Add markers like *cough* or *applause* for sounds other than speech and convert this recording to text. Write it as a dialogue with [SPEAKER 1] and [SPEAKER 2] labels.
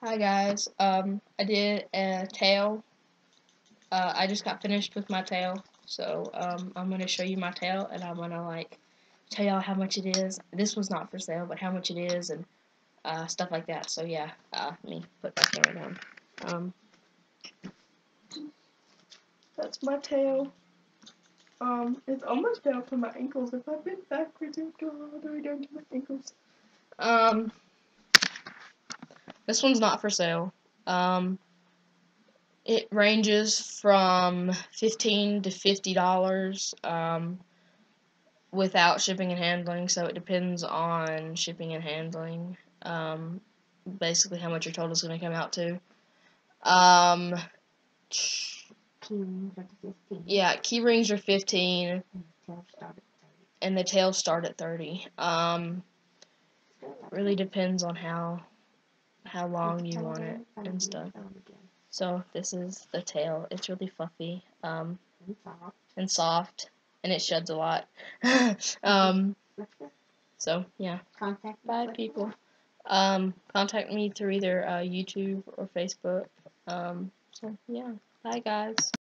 [SPEAKER 1] Hi guys. Um, I did a tail. Uh, I just got finished with my tail, so um, I'm gonna show you my tail, and I'm gonna like tell y'all how much it is. This was not for sale, but how much it is, and uh, stuff like that. So yeah, uh, let me put my camera down. Um, that's my tail. Um, it's almost down to my ankles. If I bend backwards, it will go all the way down to my ankles. Um. This one's not for sale. Um, it ranges from fifteen to fifty dollars um, without shipping and handling. So it depends on shipping and handling. Um, basically, how much your total is going to come out to. Um, yeah, key rings are fifteen, and the tails start at thirty. Um, really depends on how how long you want it and stuff. So this is the tail. It's really fluffy um, and soft, and it sheds a lot. *laughs* um, so yeah,
[SPEAKER 2] Contact
[SPEAKER 1] bye people. Um, contact me through either uh, YouTube or Facebook. Um, so yeah, bye guys.